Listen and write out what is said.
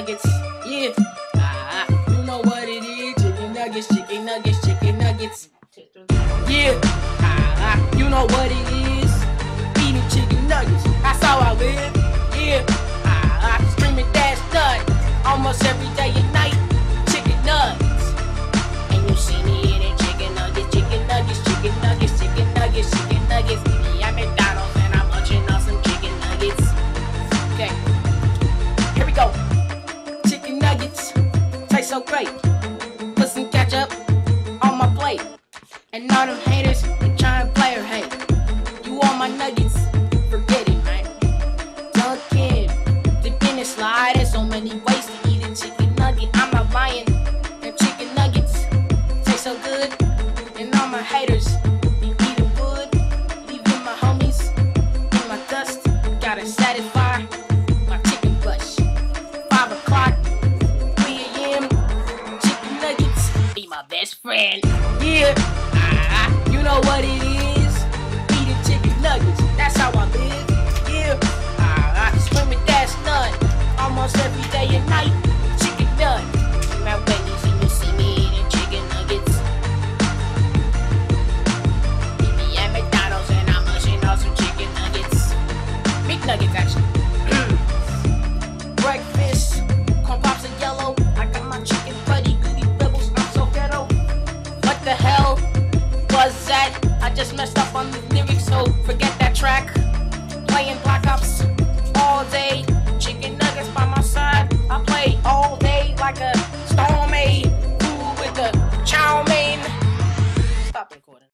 nuggets. Yeah. Ah, you know what it is. Chicken nuggets, chicken nuggets, chicken nuggets. Yeah. Ah, you know what it is. So great. Put some ketchup on my plate. And all them haters they try and play or hate. You want my nuggets? Forget it, man. Dunkin', dipping and There's So many ways to eat a chicken nugget. I'm not lying. Them chicken nuggets taste so good. And all my haters my best friend. Yeah, ah, you know what it is. Eating chicken nuggets, that's how I live. Yeah, ah, swimming that's nut. Almost every day and night. I just messed up on the lyrics, so forget that track.